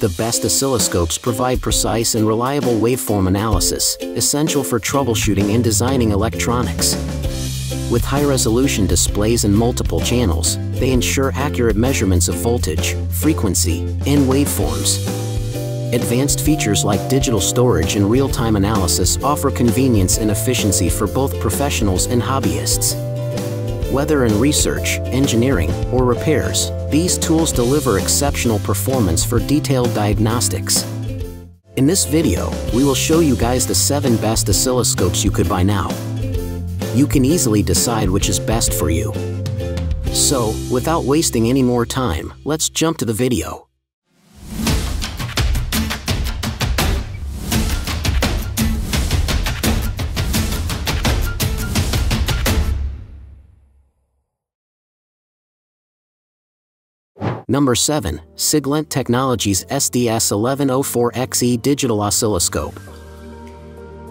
The best oscilloscopes provide precise and reliable waveform analysis, essential for troubleshooting and designing electronics. With high-resolution displays and multiple channels, they ensure accurate measurements of voltage, frequency, and waveforms. Advanced features like digital storage and real-time analysis offer convenience and efficiency for both professionals and hobbyists. Whether in research, engineering, or repairs, these tools deliver exceptional performance for detailed diagnostics. In this video, we will show you guys the 7 best oscilloscopes you could buy now. You can easily decide which is best for you. So, without wasting any more time, let's jump to the video. Number 7. Siglent Technologies SDS1104XE Digital Oscilloscope.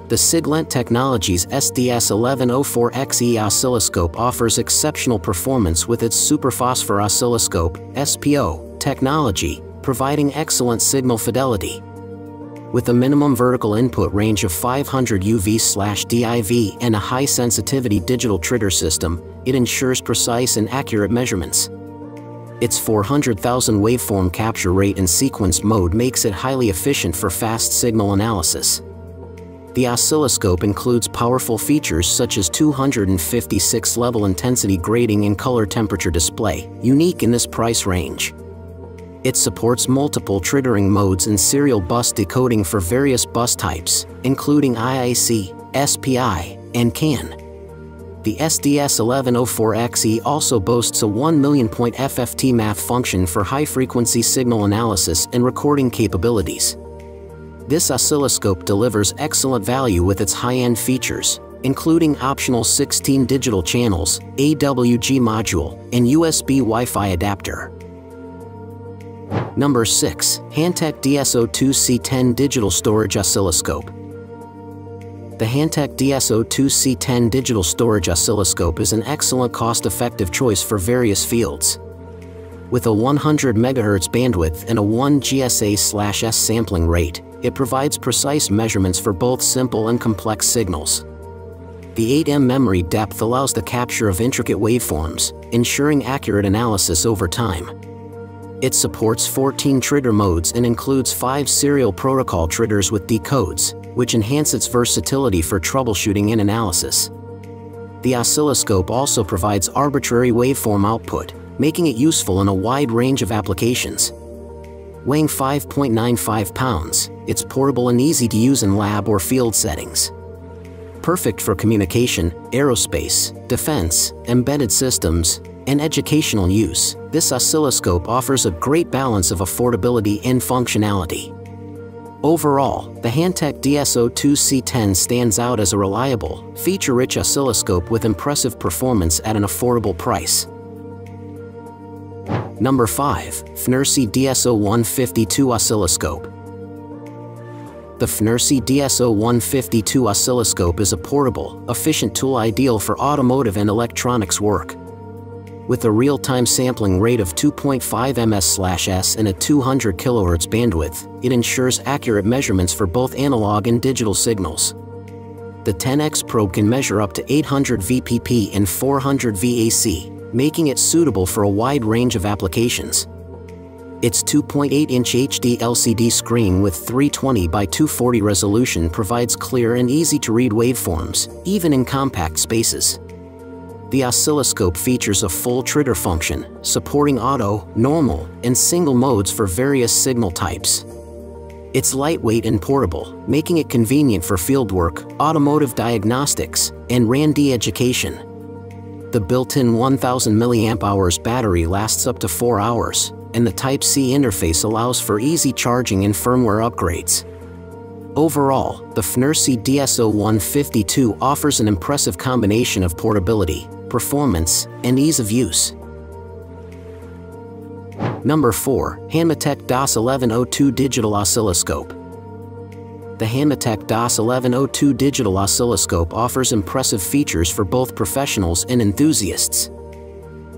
The Siglent Technologies SDS1104XE oscilloscope offers exceptional performance with its superphosphor oscilloscope SPO, technology, providing excellent signal fidelity. With a minimum vertical input range of 500 UV/DIV and a high sensitivity digital trigger system, it ensures precise and accurate measurements. Its 400,000 waveform capture rate in sequenced mode makes it highly efficient for fast signal analysis. The oscilloscope includes powerful features such as 256 level intensity grading and color temperature display, unique in this price range. It supports multiple triggering modes and serial bus decoding for various bus types, including IIC, SPI, and CAN. The SDS1104XE also boasts a 1 million point FFT math function for high-frequency signal analysis and recording capabilities. This oscilloscope delivers excellent value with its high-end features, including optional 16 digital channels, AWG module, and USB Wi-Fi adapter. Number 6. Hantek DSO2C10 Digital Storage Oscilloscope the Hantek DSO2C10 digital storage oscilloscope is an excellent cost-effective choice for various fields. With a 100 MHz bandwidth and a 1 GSA/S sampling rate, it provides precise measurements for both simple and complex signals. The 8M memory depth allows the capture of intricate waveforms, ensuring accurate analysis over time. It supports 14 trigger modes and includes 5 serial protocol triggers with decodes, which enhance its versatility for troubleshooting and analysis. The oscilloscope also provides arbitrary waveform output, making it useful in a wide range of applications. Weighing 5.95 pounds, it's portable and easy to use in lab or field settings. Perfect for communication, aerospace, defense, embedded systems, and educational use, this oscilloscope offers a great balance of affordability and functionality. Overall, the Hantek DSO2C10 stands out as a reliable, feature-rich oscilloscope with impressive performance at an affordable price. Number 5. FNIRSI DSO152 Oscilloscope The FNIRSI DSO152 oscilloscope is a portable, efficient tool ideal for automotive and electronics work with a real-time sampling rate of 2.5 ms/s and a 200 kHz bandwidth, it ensures accurate measurements for both analog and digital signals. The 10X probe can measure up to 800 VPP and 400 VAC, making it suitable for a wide range of applications. Its 2.8-inch HD LCD screen with 320 by 240 resolution provides clear and easy-to-read waveforms, even in compact spaces. The oscilloscope features a full trigger function, supporting auto, normal, and single modes for various signal types. It's lightweight and portable, making it convenient for fieldwork, automotive diagnostics, and R&D education. The built-in 1000 mAh battery lasts up to 4 hours, and the Type-C interface allows for easy charging and firmware upgrades. Overall, the FNIRSI DSO152 offers an impressive combination of portability, performance, and ease of use. Number 4. Hanmatek DOS 1102 Digital Oscilloscope The Hanmatek DOS 1102 digital oscilloscope offers impressive features for both professionals and enthusiasts.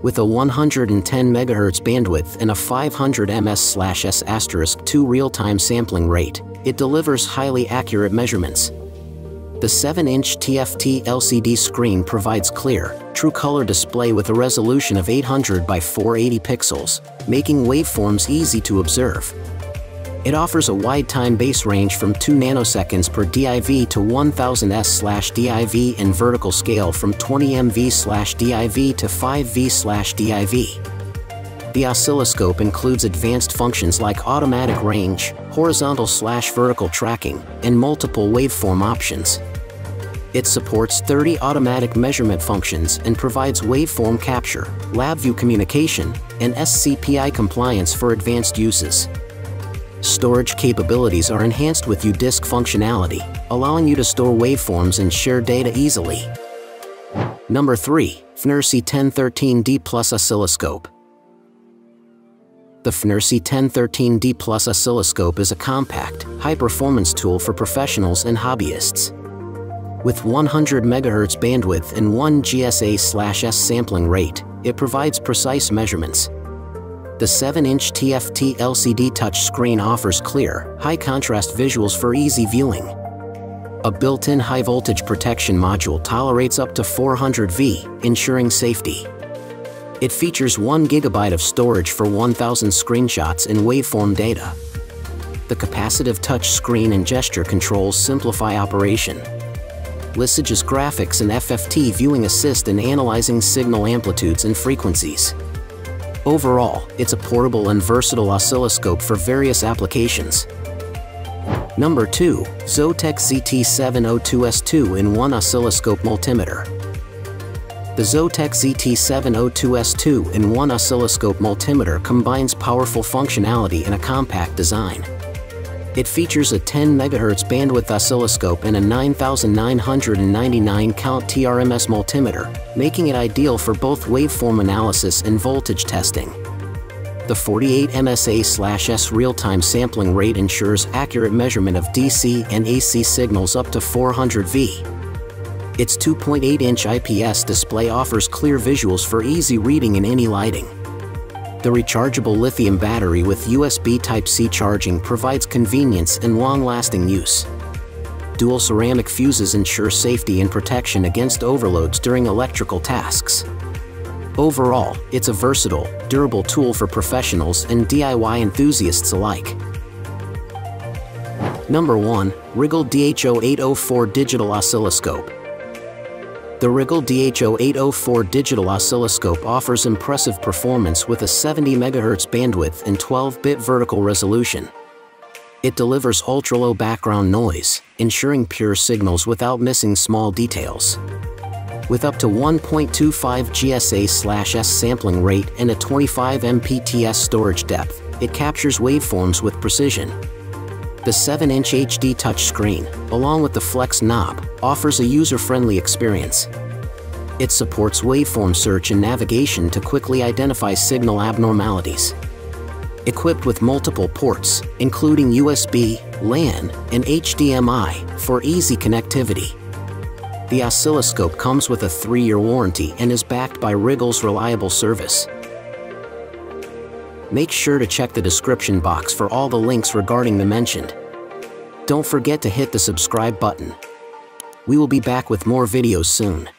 With a 110 MHz bandwidth and a 500 ms/s** 2 real-time sampling rate, it delivers highly accurate measurements. The 7-inch TFT LCD screen provides clear, true color display with a resolution of 800 by 480 pixels, making waveforms easy to observe. It offers a wide time base range from 2 nanoseconds per DIV to 1000 s/div and vertical scale from 20 mv/div to 5v/div. The oscilloscope includes advanced functions like automatic range, horizontal slash vertical tracking, and multiple waveform options. It supports 30 automatic measurement functions and provides waveform capture, LabVIEW communication, and SCPI compliance for advanced uses. Storage capabilities are enhanced with UDisc functionality, allowing you to store waveforms and share data easily. Number 3. FNIRSI 1013D Plus Oscilloscope The FNIRSI 1013D Plus Oscilloscope is a compact, high-performance tool for professionals and hobbyists. With 100 MHz bandwidth and 1 GSA/S sampling rate, it provides precise measurements. The 7-inch TFT LCD touchscreen offers clear, high-contrast visuals for easy viewing. A built-in high-voltage protection module tolerates up to 400 V, ensuring safety. It features 1 GB of storage for 1000 screenshots and waveform data. The capacitive touch screen and gesture controls simplify operation, Lissajous graphics and FFT viewing assist in analyzing signal amplitudes and frequencies. Overall, it's a portable and versatile oscilloscope for various applications. Number 2. Zotek ZT702S2 in 1 Oscilloscope Multimeter The Zotek ZT702S2 in 1 Oscilloscope Multimeter combines powerful functionality in a compact design. It features a 10 MHz bandwidth oscilloscope and a 9999 count TRMS multimeter, making it ideal for both waveform analysis and voltage testing. The 48 MSA/S real-time sampling rate ensures accurate measurement of DC and AC signals up to 400 V. Its 2.8-inch IPS display offers clear visuals for easy reading in any lighting. The rechargeable lithium battery with USB Type-C charging provides convenience and long-lasting use. Dual ceramic fuses ensure safety and protection against overloads during electrical tasks. Overall, it's a versatile, durable tool for professionals and DIY enthusiasts alike. Number 1. Rigol DHO804 Digital Oscilloscope the Rigol DHO804 digital oscilloscope offers impressive performance with a 70 MHz bandwidth and 12-bit vertical resolution. It delivers ultra-low background noise, ensuring pure signals without missing small details. With up to 1.25 GSA/S sampling rate and a 25 MPTS storage depth, it captures waveforms with precision, the 7-inch HD touchscreen, along with the Flex knob, offers a user-friendly experience. It supports waveform search and navigation to quickly identify signal abnormalities. Equipped with multiple ports, including USB, LAN, and HDMI, for easy connectivity. The oscilloscope comes with a 3-year warranty and is backed by Rigol's reliable service make sure to check the description box for all the links regarding the mentioned. Don't forget to hit the subscribe button. We will be back with more videos soon.